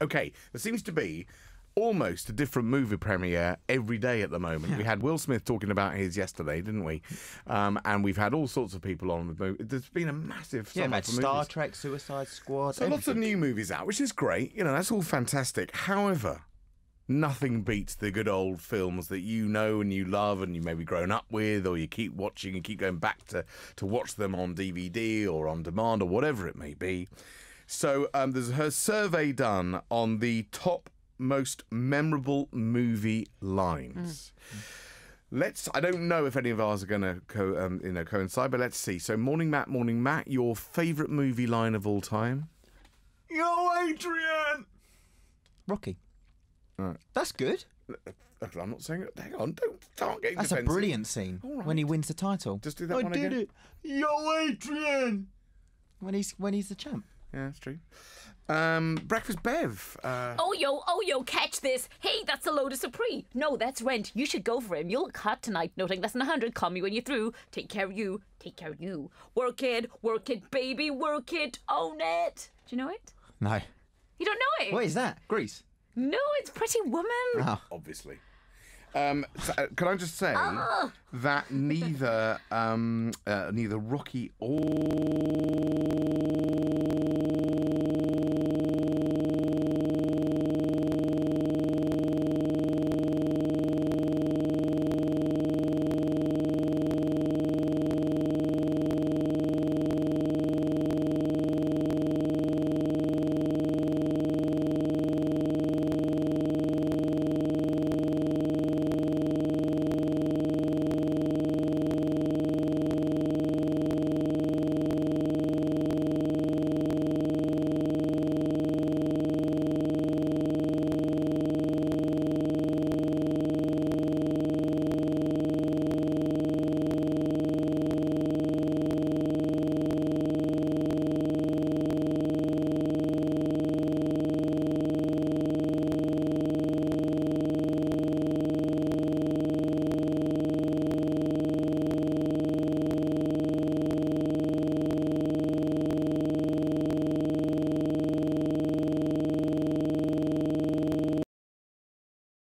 Okay, there seems to be almost a different movie premiere every day at the moment. We had Will Smith talking about his yesterday, didn't we? Um, and we've had all sorts of people on with movies. There's been a massive Yeah, summer for Star movies. Trek, Suicide Squad. So lots of new movies out, which is great. You know, that's all fantastic. However, nothing beats the good old films that you know and you love and you maybe grown up with or you keep watching and keep going back to, to watch them on DVD or on demand or whatever it may be. So um, there's her survey done on the top most memorable movie lines. Let's. I don't know if any of ours are going to co, um, you know coincide, but let's see. So, morning Matt, morning Matt, your favourite movie line of all time? Yo, Adrian! Rocky. Right. That's good. I'm not saying it. Hang on, don't start getting That's a brilliant scene All right. when he wins the title. Just do that I one did again. it. Yo, Adrian! When he's when he's the champ. Yeah, that's true. Um, Breakfast Bev. Uh, Oh yo, oh yo, catch this. Hey, that's a Lotus Supreme. No, that's Rent. You should go for him. You'll look hot tonight. Noting less than 100. Call me when you're through. Take care of you. Take care of you. Work it, work it, baby, work it. Own it. Do you know it? No. You don't know it? What is that? Grease. No, it's Pretty Woman. Oh. obviously. Um, so, uh, can I just say Ah. that neither um, uh, neither Rocky or